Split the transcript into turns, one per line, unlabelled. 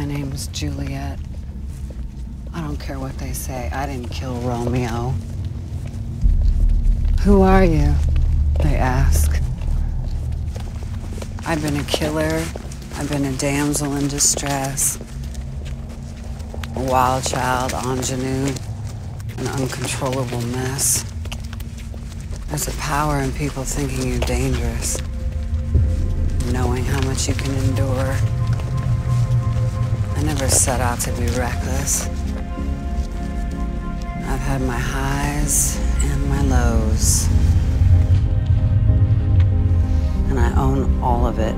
name's Juliet. I don't care what they say. I didn't kill Romeo. Who are you? They ask. I've been a killer. I've been a damsel in distress. A wild child, ingenue. An uncontrollable mess. There's a power in people thinking you're dangerous. Knowing how much you can endure. I never set out to be reckless. I've had my highs and my lows. And I own all of it.